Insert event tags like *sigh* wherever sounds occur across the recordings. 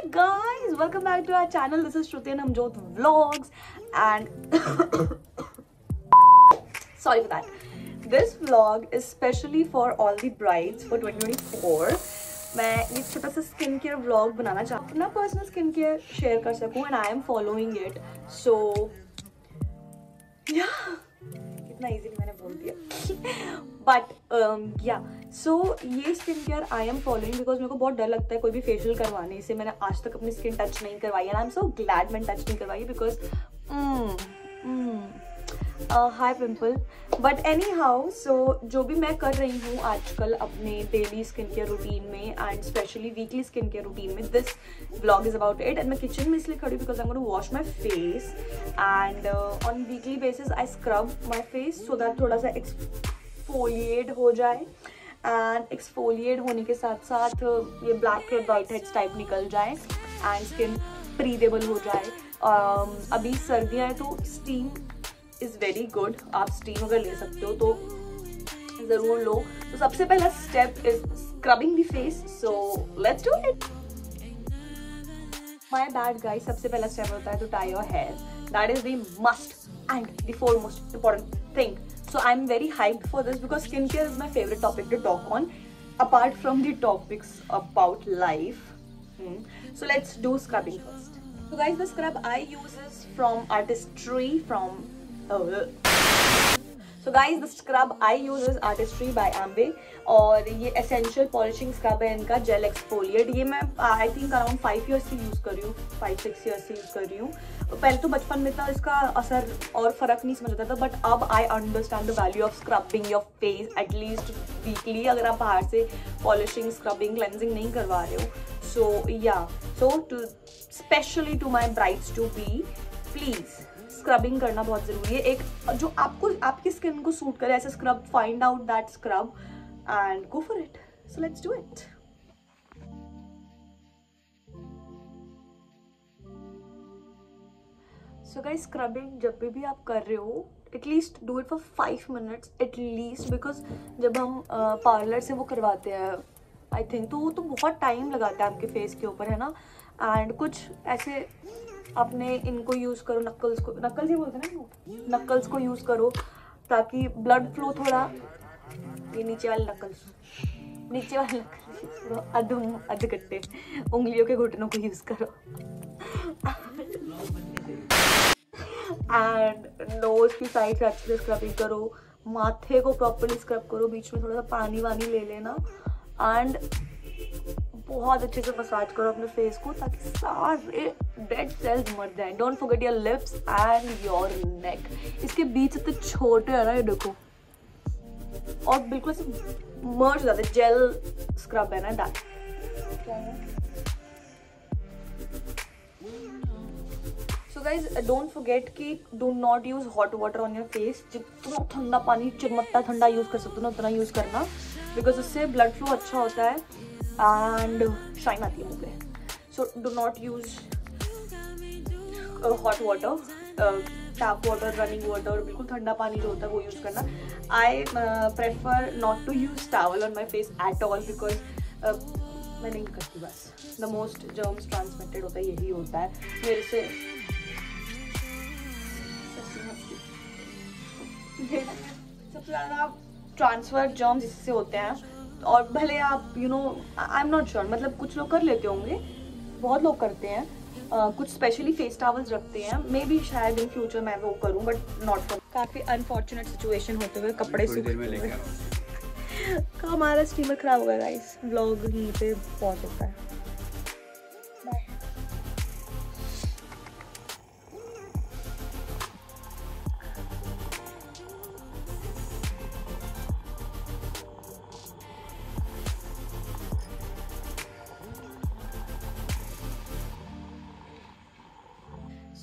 Hi guys, welcome back to our channel. This is Shruti and Hamjot Vlogs and sorry for that. This vlog is specially for all the brides for 2024. मैं ये छोटा सा skin care vlog बनाना चाहती हूँ अपना personal skin care share कर सकूँ and I am following it so yeah कितना इजीली मैंने बोल दिया बट या सो so, ये skin care I am following because मेरे को बहुत डर लगता है कोई भी फेशियल करवाने से। मैंने आज तक अपनी स्किन टच नहीं करवाई and I am so glad मैंने टच नहीं करवाई because high pimple but anyhow so जो भी मैं कर रही हूँ आजकल अपने डेली स्किन केयर रूटीन में and specially weekly skin care routine में this blog is about it and मैं किचन में इसलिए खड़ी because I am wash my face and on weekly basis I scrub my face so that थोड़ा सा exfoliate हो जाए। एंड एक्सफोलिएट होने के साथ साथ ये black head white heads type निकल जाए एंड स्किन प्रीदेबल हो जाए। Um, अभी सर्दियाँ हैं तो स्टीम इज़ वेरी गुड आप स्टीम अगर ले सकते हो तो ज़रूर लो। तो सबसे पहला step is scrubbing the face so let's do it my bad guys सबसे पहला स्टेप होता है to tie your hair that is the must and the foremost important thing so i'm very hyped for this because skincare is my favorite topic to talk on apart from the topics about life hmm. so let's do scrubbing first so guys the scrub i use is from artistry from so guys the scrub I use is Artistry by Amway और ये essential polishing scrub है इनका jail exfoliate ये मैं I think around five years से use कर रही हूँ फाइव सिक्स ईयर्स से यूज़ कर रही हूँ। पहले तो बचपन में था, इसका असर और फ़र्क नहीं समझ आता था बट अब I understand the value of scrubbing your face at least weekly अगर आप बाहर से पॉलिशिंग स्क्रबिंग क्लेंजिंग नहीं करवा रहे हो। So yeah so to specially to my brides to be please scrubbing करना बहुत ज़रूरी है। एक जो आपको आपकी स्किन को सूट करे ऐसे scrub find out that scrub and go for it so let's do it so guys scrubbing जब भी भी आप कर रहे हो at least do it for five minutes at least because जब हम पार्लर uh, से वो करवाते हैं आई थिंक तो वो तो बहुत टाइम लगाता है आपके फेस के ऊपर है ना? एंड कुछ ऐसे अपने इनको यूज़ करो नक्कल्स को नक्कल्स ही बोलते हैं ना नक्कल्स को यूज़ करो ताकि ब्लड फ्लो थोड़ा ये नीचे वाले नक्कल्स नीचे वाले नक्कल्स अध अधकट्टे उंगलियों के घुटनों को यूज़ करो। एंड नोज़ की साइड से अच्छे से स्क्रबिंग करो, माथे को प्रॉपरली स्क्रब करो, बीच में थोड़ा सा पानी वानी ले लेना। एंड बहुत अच्छे से मसाज करो अपने फेस को ताकि सारे डेड सेल्स मर जाए। Don't forget your lips and your neck इसके बीच इतने छोटे है ना ये देखो। और बिल्कुल से मर्ज जाते जेल स्क्रब है ना that so guys don't forget कि do not use hot water on your face जितना ठंडा पानी चिरमत्ता ठंडा यूज़ कर सकते हो ना, उतना यूज़ करना। बिकॉज़ उससे ब्लड फ्लो अच्छा होता है। एंड शाइन आती है मुँह पे so do not use hot water tap water running water और बिल्कुल ठंडा पानी जो होता है वो यूज़ करना। I prefer not to use towel on my face at all because मैं नहीं करती बस। द मोस्ट जर्म्स ट्रांसमिटेड होता है, यही होता है। मेरे से सबसे ज़्यादा ट्रांसफ़र जर्म्स इससे होते हैं। और भले आप you know I am not sure मतलब कुछ लोग कर लेते होंगे बहुत लोग करते हैं uh, कुछ स्पेशली फेस टावल्स रखते हैं मे बी शायद इन फ्यूचर मैं वो करूँ बट नॉट फॉर काफ़ी अनफॉर्चुनेट सिचुएशन होते हुए कपड़े सूखते हुए। *laughs* हमारा स्टीमर खराब हो गया गाइस ब्लॉग यहीं पे होता सकता है।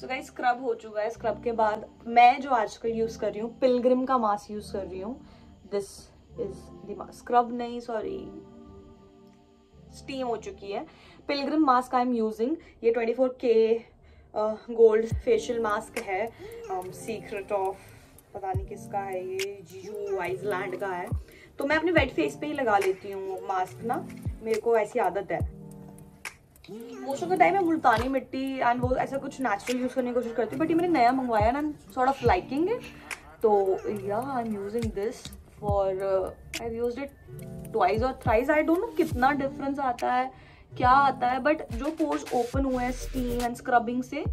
गाइस स्क्रब हो चुका है। स्क्रब के बाद मैं जो आजकल यूज़ कर रही हूँ पिलग्रिम का मास्क यूज़ कर रही हूँ। दिस इज़ स्क्रब नहीं सॉरी स्टीम हो चुकी है। Pilgrim mask I am using ये 24 के गोल्ड फेशियल मास्क है। सीक्रेट um, ऑफ़ पता नहीं किसका है ये जीजू आइसलैंड का है। तो मैं अपने वेट फेस पे ही लगा लेती हूँ मास्क ना। मेरे को ऐसी आदत है। मोस्ट ऑफ़ द टाइम मैं मुल्तानी मिट्टी एंड वो ऐसा कुछ नेचुरल यूज़ करने की कोशिश करती हूँ बट ये मैंने नया मंगवाया ना सॉर्ट ऑफ़ लाइकिंग इट तो yeah I am using this for I use it twice और थ्राइस आई डोंट नो कितना डिफरेंस आता है, क्या आता है बट जो पोर्स ओपन हुए हैं स्टीम एंड स्क्रबिंग से,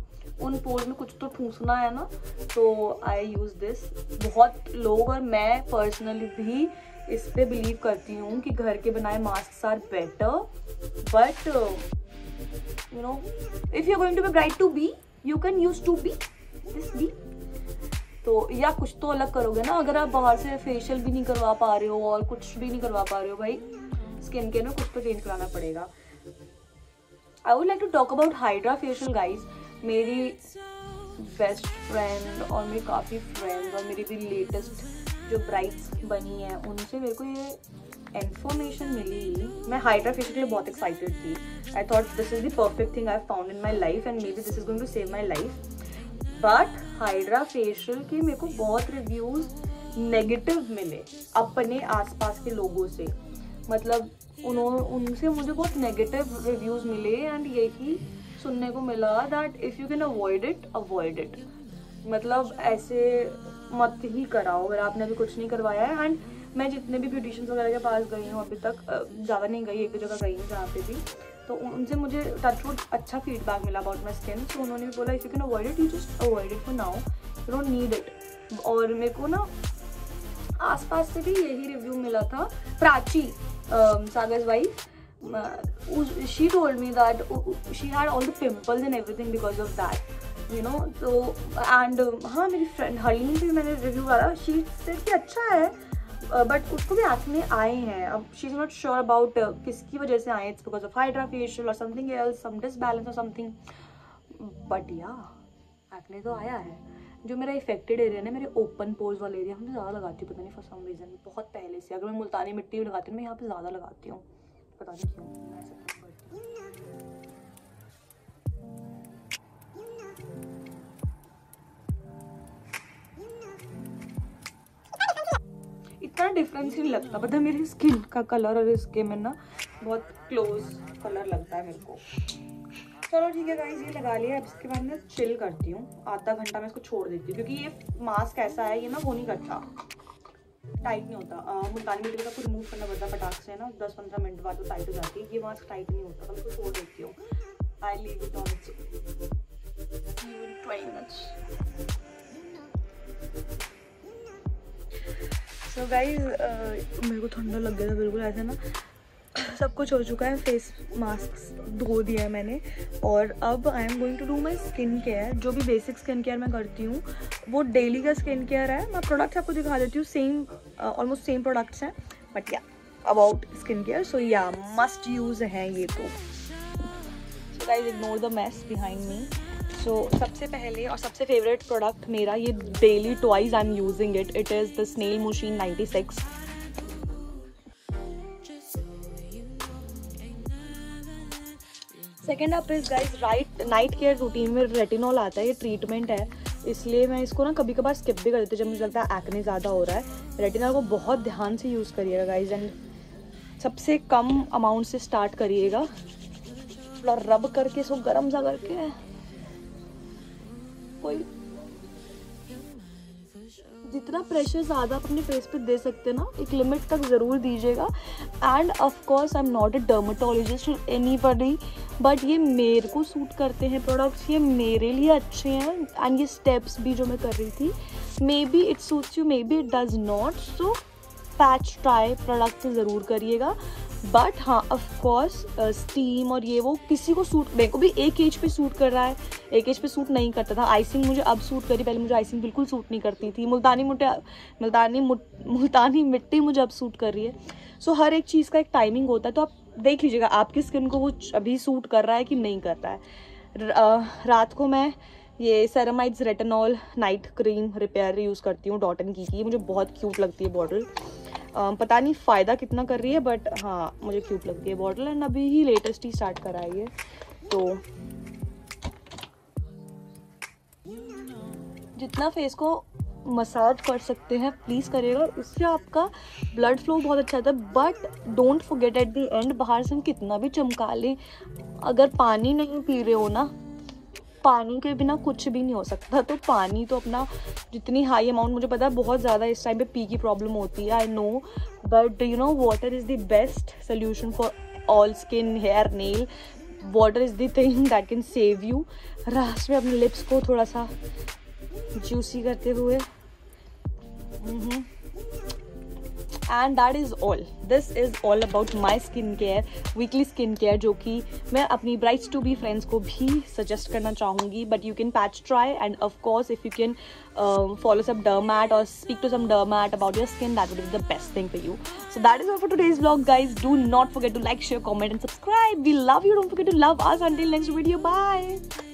उन पोर्स में कुछ तो ठूसना है ना तो आई यूज़ दिस बहुत लोग और मैं पर्सनली भी इस पर बिलीव करती हूँ कि घर के बनाए mask are better but you know if you going to be bright to be you can use to be this be तो या कुछ तो अलग करोगे ना, अगर आप बाहर से फेशियल भी नहीं करवा पा रहे हो और कुछ भी नहीं करवा पा रहे हो भाई स्किन केयर में कुछ तो चेंज कराना पड़ेगा। I would like to talk about hydra facial guys मेरी बेस्ट फ्रेंड और मेरी काफ़ी फ्रेंड्स और मेरी भी लेटेस्ट जो ब्राइड्स बनी है, उनसे मेरे को ये इन्फॉर्मेशन मिली, मैं हाइड्रा फेशियल के लिए बहुत एक्साइटेड थी. I thought this is the perfect thing I found in my life and maybe this is going to save my life but hydra facial के मेरे को बहुत रिव्यूज़ नेगेटिव मिले अपने आसपास के लोगों से. मतलब उन्होंने उनसे मुझे बहुत नेगेटिव रिव्यूज़ मिले एंड यही सुनने को मिला that if you can avoid it avoid it मतलब ऐसे मत ही कराओ, अगर आपने अभी कुछ नहीं करवाया है एंड मैं जितने भी ब्यूटिशियंस वगैरह के पास गई हूँ अभी तक ज़्यादा नहीं गई, एक दो जगह गई हूँ जहाँ पे भी। तो उनसे मुझे टच वुड अच्छा फीडबैक मिला अबाउट माई स्किन तो उन्होंने भी बोला if you can avoid it you just avoid it for now you don't need it और मेरे को ना आसपास से भी यही रिव्यू मिला था, Prachi Sagar's wife she told me that she had all the pimples and everything because of that, you know so and हाँ मेरी फ्रेंड हलीम भी मैंने रिव्यू करा। शी से कि अच्छा है बट उसको भी एक्ने आए हैं। अब she is not sure about किसकी वजह से आए। It's because of hydra facial और समथिंग एल्स सम डिसबैलेंस और समथिंग बट या एक्ने तो आया है। जो मेरा इफेक्टेड एरिया ना, मेरे ओपन पोज वाला एरिया मैं ज़्यादा लगाती हूँ, पता नहीं फॉर सम रीज़न बहुत पहले से। अगर मैं मुल्तानी मिट्टी भी लगाती हूँ मैं यहाँ पे ज़्यादा लगाती हूँ। पता नहीं क्यों इतना डिफरेंस नहीं लगता पता मेरी स्किन का कलर और इसके में ना बहुत क्लोज कलर लगता है मेरे को। चलो ठीक है गाइस ये लगा लिया। अब इसके बाद मैं चिल करती हूँ। आधा घंटा मैं इसको छोड़ देती हूँ, क्योंकि ये मास्क ऐसा है, ये ना वो नहीं करता। टाइट नहीं होता। मुल्तानी मिट्टी का कुछ रिमूव करना पड़ता है पटाख से ना। दस पंद्रह मिनट बाद वो टाइट हो जाती है। ये मास्क टाइट नहीं होता तो मैं इसको छोड़ देती हूँ। I leave it on twenty minutes so guys uh, मेरे को ठंडा लग गया था बिल्कुल ऐसा ना। सब कुछ हो चुका है फेस मास्क धो दिया है मैंने। और अब I am going to do my skin care जो भी बेसिक स्किन केयर मैं करती हूँ वो डेली का स्किन केयर है। मैं प्रोडक्ट्स आपको दिखा देती हूँ सेम ऑलमोस्ट सेम प्रोडक्ट्स हैं। But yeah about skin care so yeah must use है ये तो। So guys ignore the mess behind me so सबसे पहले और सबसे फेवरेट प्रोडक्ट मेरा ये daily toys I am using it it is the snail mucin 96 second up is guys right night care routine में रेटिनॉल आता है, ये ट्रीटमेंट है। इसलिए मैं इसको ना कभी कभार स्किप भी कर देती हूँ जब मुझे लगता है एक्ने ज़्यादा हो रहा है। रेटिनॉल को बहुत ध्यान से यूज़ करिएगा गाइज़ एंड सबसे कम अमाउंट से स्टार्ट करिएगा। थोड़ा रब करके इसको गर्म सा करके। कोई। जितना प्रेशर ज़्यादा अपने फेस पे दे सकते हैं ना, एक लिमिट तक ज़रूर दीजिएगा। And of course I am not a dermatologist anybody but ये मेरे को सूट करते हैं प्रोडक्ट्स ये मेरे लिए अच्छे हैं एंड ये स्टेप्स भी जो मैं कर रही थी maybe it suits you maybe it does not so patch try product ज़रूर करिएगा। बट हाँ ऑफकोर्स स्टीम और ये वो किसी को सूट मेरे को भी एक एज पे सूट कर रहा है। एक एज पे सूट नहीं करता था। आइसिंग मुझे अब सूट करी पहले मुझे आइसिंग बिल्कुल सूट नहीं करती थी। मुल्तानी मुट्टे मुल्तानी मुल्तानी मिट्टी मुझे अब सूट कर रही है। सो so, हर एक चीज़ का एक टाइमिंग होता है। तो आप देख लीजिएगा आपकी स्किन को वो अभी सूट कर रहा है कि नहीं कर रहा है। रात को मैं ये ceramides retinol night cream repair use करती हूँ डॉटन की की मुझे बहुत क्यूट लगती है बॉटल पता नहीं फ़ायदा कितना कर रही है बट हाँ मुझे क्यूट लगती है बॉटल एंड अभी ही लेटेस्ट ही स्टार्ट कराई है। तो जितना फेस को मसाज कर सकते हैं प्लीज़ करिएगा। उससे आपका ब्लड फ्लो बहुत अच्छा आता है but don't forget at the end बाहर से हम कितना भी चमका लें, अगर पानी नहीं पी रहे हो ना पानी के बिना कुछ भी नहीं हो सकता। तो पानी तो अपना जितनी हाई अमाउंट मुझे पता है बहुत ज़्यादा इस टाइम पे पी की प्रॉब्लम होती है I know but you know water is the best solution for all skin hair nail water is the thing that can save you last में अपने लिप्स को थोड़ा सा जूसी करते हुए। And that is all this is all about my skin care weekly skin care जो कि मैं अपनी ब्राइट्स टू बी फ्रेंड्स को भी सजेस्ट करना चाहूँगी but you can patch try and of course if you can follow some dermat और speak to some dermat about your skin that would be the best thing for you so that is all for today's vlog guys do not forget to like share comment and subscribe we love you don't forget to love us until next video bye